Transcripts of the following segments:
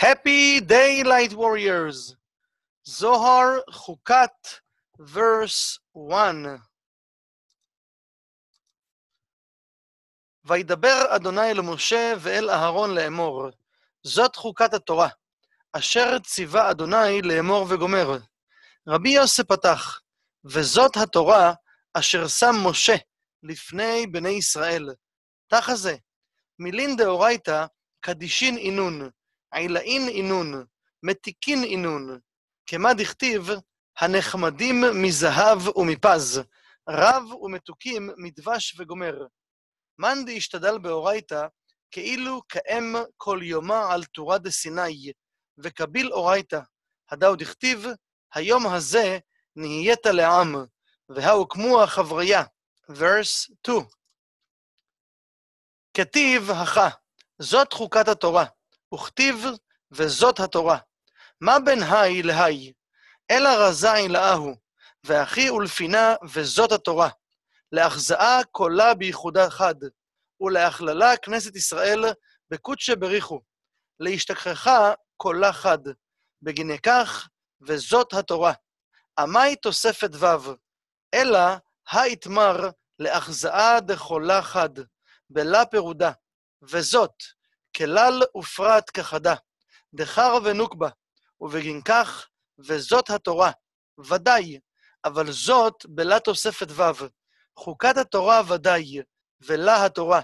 Happy day, light warriors. Zohar Chukat, verse 1. וידבר אדוני אל משה ואל אהרון לאמור, זאת חוקת התורה, אשר ציווה אדוני לאמור וגומר. רבי יוסף פתח, וזאת התורה אשר שם משה לפני בני ישראל. תחזה, מילין דאורייתא, קדישין אינון, עילאין אינון, מתיקין אינון, כמה דכתיב, הנחמדים מזהב ומפז, רב ומתוקים מדבש וגומר. מאן דהשתדל באורייתא, כאילו כאם כל יומה על תורה דסיני, וקביל אורייתא, הדאו דכתיב, היום הזה נהיית לעם, והאו כמו החבריה. verse 2. כתיב הכה, זאת חוקת התורה, וכתיב וזאת התורה. מה בין היי להי? אלא רזעי לאהו, ואחי ולפינה וזאת התורה. להחזאה קולה בייחודה חד, ולהכללה כנסת ישראל בקודשא בריחו. להשתכחה קולה חד, בגיני כך וזאת התורה. עמי תוספת ו', אלא היתמר להחזאה דחולה חד, בלה פירודה, וזאת, כלל ופרט כחדה, דחר ונוקבה, ובגין כך, וזאת התורה, ודאי, אבל זאת בלה תוספת ו', חוקת התורה ודאי, ולה התורה.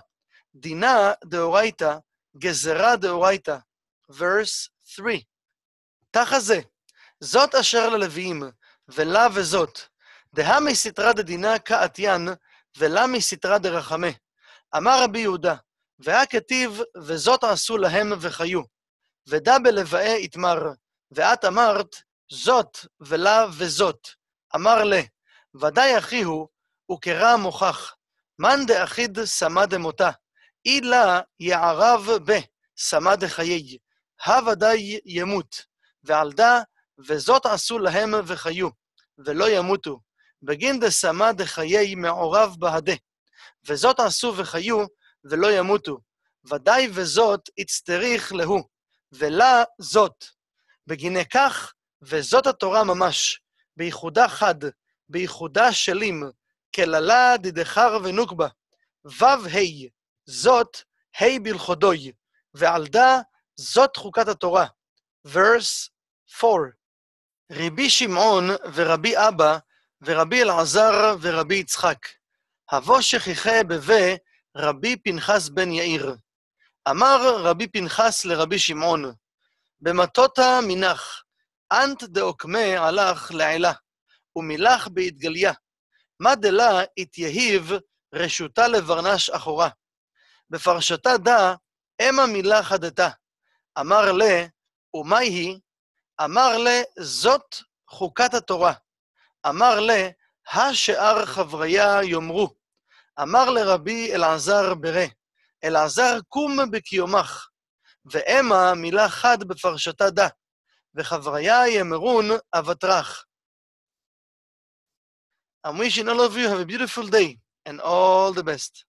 דינה דאורייתא, גזרה דאורייתא. verse 3. תחזה, זאת אשר ללוויים, ולה וזאת. דהא מסתרא דדינא כעטיין, ולה מסתרא דרחמי. אמר רבי יהודה, והכתיב, וזאת עשו להם וחיו. ודע בלבאי יתמר, ואת אמרת, זאת ולה וזאת. אמר לה, ודאי אחי הוא, וקרע מוכח. מאן דאחיד סמא דמותה, אי לה יערב ב, סמא דחיי. הוודאי ימות, ועל דא, וזאת עשו להם וחיו, ולא ימותו. בגין דסמא דחיי מעורב בהדה. וזאת עשו וחיו, ולא ימותו. ודאי וזאת הצטריך להו, ולה זאת. בגיני כך, וזאת התורה ממש, בייחודה חד, בייחודה שלים, כללה דדחר ונוקבה. ו' ה', זאת ה' בלכודוי, ועל דא זאת חוקת התורה. verse 4. רבי שמעון ורבי אבא ורבי אלעזר ורבי יצחק. הבוא שכיחה בבה רבי פנחס בן יאיר. אמר רבי פנחס לרבי שמעון, במטותא מנח, אנט דאוקמה הלך לעילה, ומילך בהתגליה. מה דלה התייהיב רשותה לברנש אחורה. בפרשתה דא, המה מילה חדתה. אמר ל, ומה היא? אמר ל, זאת חוקת התורה. אמר ל, השאר חבריה יאמרו. אמר לרבי אלעזר ברה, אלעזר קום בקיומך, והמה מילה חד בפרשתה דה, וחבריה יאמרון אבטרח. I'm wishing all of you have a beautiful day and all the best.